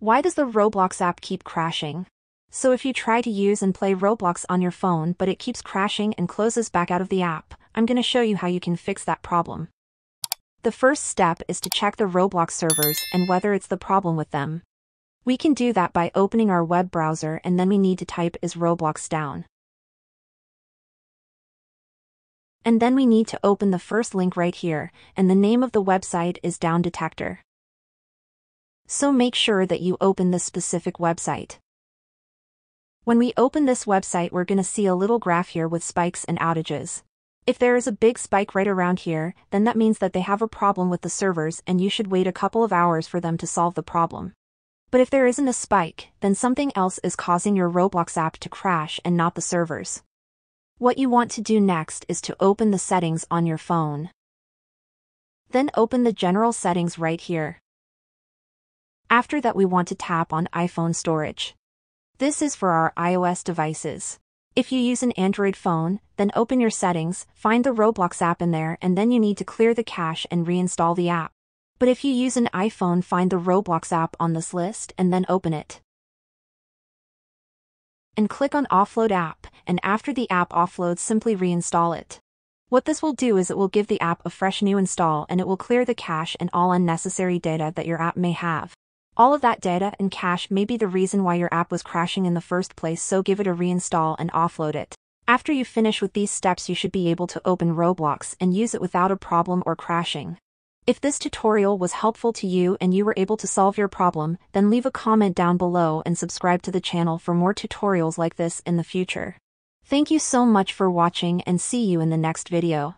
Why does the Roblox app keep crashing? So if you try to use and play Roblox on your phone but it keeps crashing and closes back out of the app, I'm gonna show you how you can fix that problem. The first step is to check the Roblox servers and whether it's the problem with them. We can do that by opening our web browser and then we need to type is Roblox down. And then we need to open the first link right here, and the name of the website is Down Detector so make sure that you open this specific website. When we open this website we're gonna see a little graph here with spikes and outages. If there is a big spike right around here, then that means that they have a problem with the servers and you should wait a couple of hours for them to solve the problem. But if there isn't a spike, then something else is causing your Roblox app to crash and not the servers. What you want to do next is to open the settings on your phone. Then open the general settings right here. After that we want to tap on iPhone storage. This is for our iOS devices. If you use an Android phone, then open your settings, find the Roblox app in there and then you need to clear the cache and reinstall the app. But if you use an iPhone find the Roblox app on this list and then open it. And click on Offload App, and after the app offloads simply reinstall it. What this will do is it will give the app a fresh new install and it will clear the cache and all unnecessary data that your app may have. All of that data and cache may be the reason why your app was crashing in the first place so give it a reinstall and offload it. After you finish with these steps you should be able to open Roblox and use it without a problem or crashing. If this tutorial was helpful to you and you were able to solve your problem, then leave a comment down below and subscribe to the channel for more tutorials like this in the future. Thank you so much for watching and see you in the next video.